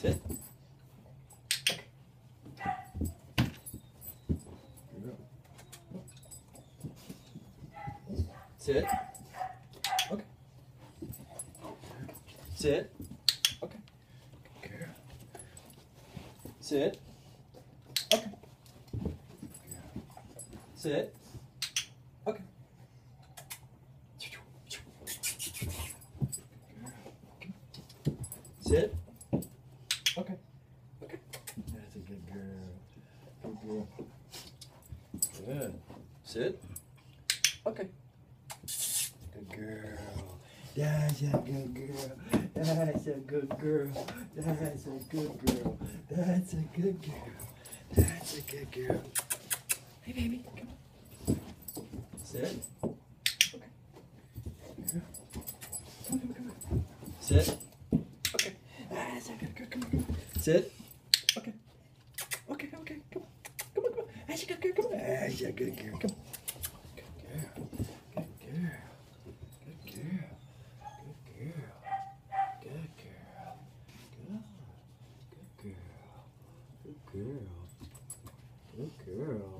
Sit. Sit. Okay. Sit. Okay. Sit. Okay. Sit. Okay. Sit. Okay. Okay. That's a good girl. Good. Good. Sit. Okay. Good girl. That's a good girl. That's a good girl. That's a good girl. That's a good girl. That's a good girl. Hey, baby. Come on. Sit. Okay. Come on, come on, come on. Sit. Okay. That's a good girl. Come on. Sit. Okay. Okay, okay. Come on. Come on, come on. That's a good girl. Come on. That's a good girl. Come. Good girl. Good girl. Good girl. Good girl. Good girl. Good. Good girl. Good girl. Good girl.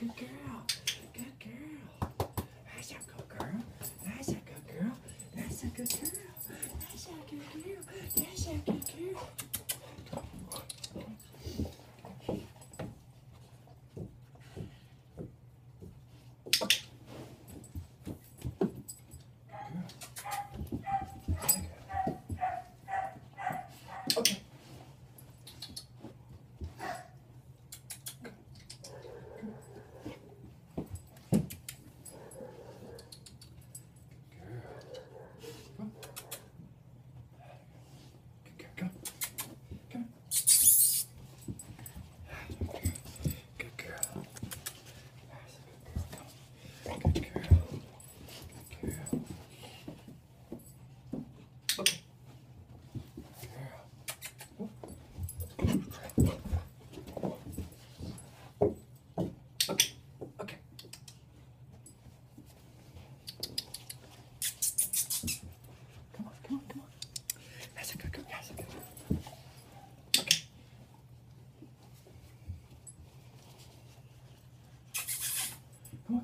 Good girl.